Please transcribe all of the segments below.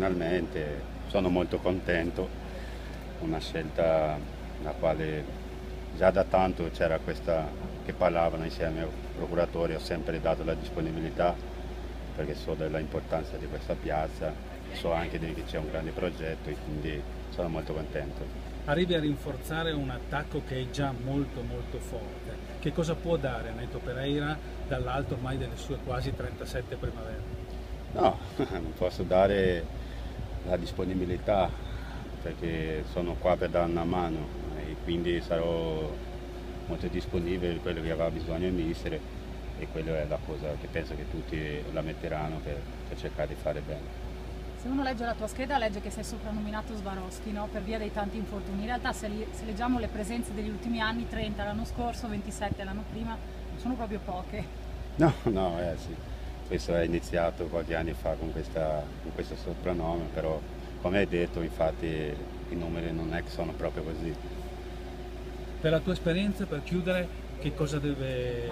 finalmente, sono molto contento, una scelta la quale già da tanto c'era questa che parlavano insieme ai procuratori, ho sempre dato la disponibilità perché so dell'importanza di questa piazza, so anche che c'è un grande progetto e quindi sono molto contento. Arrivi a rinforzare un attacco che è già molto molto forte. Che cosa può dare Neto Pereira dall'alto ormai delle sue quasi 37 primavere? No, non posso dare la disponibilità perché sono qua per dare una mano e quindi sarò molto disponibile per quello che avrà bisogno il mister e quella è la cosa che penso che tutti la metteranno per, per cercare di fare bene. Se uno legge la tua scheda legge che sei soprannominato Swarovski no? per via dei tanti infortuni. In realtà se, li, se leggiamo le presenze degli ultimi anni, 30 l'anno scorso, 27 l'anno prima, sono proprio poche. No, no, eh sì. Questo è iniziato qualche anno fa con, questa, con questo soprannome, però come hai detto infatti i numeri non è che sono proprio così. Per la tua esperienza, per chiudere, che cosa deve,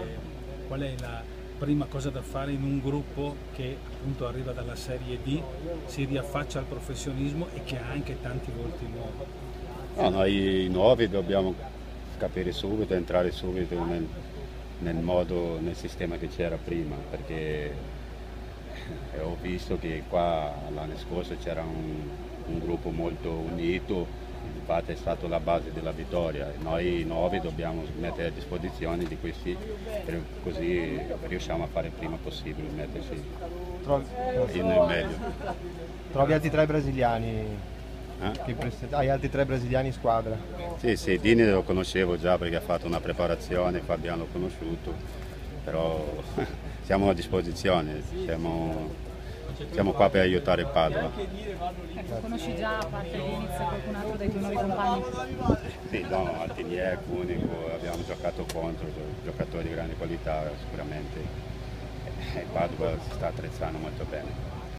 qual è la, prima cosa da fare in un gruppo che appunto arriva dalla Serie D, si riaffaccia al professionismo e che ha anche tanti volti nuovi. No, noi nuovi dobbiamo capire subito, entrare subito nel, nel modo, nel sistema che c'era prima, perché ho visto che qua l'anno scorso c'era un, un gruppo molto unito infatti è stata la base della vittoria. Noi nuovi dobbiamo mettere a disposizione di questi così riusciamo a fare il prima possibile, metterci Trovi... nel meglio. Trovi altri tre brasiliani? Eh? Hai altri tre brasiliani in squadra? Sì, sì, Dini lo conoscevo già perché ha fatto una preparazione, Fabiano l'ho conosciuto, però siamo a disposizione, siamo siamo qua per aiutare il Padova. Ecco, conosci già a parte l'inizio qualcun altro dei tuoi nuovi compagni? Sì, no, Altinier, Cunico, abbiamo giocato contro giocatori di grande qualità sicuramente. Il Padova si sta attrezzando molto bene.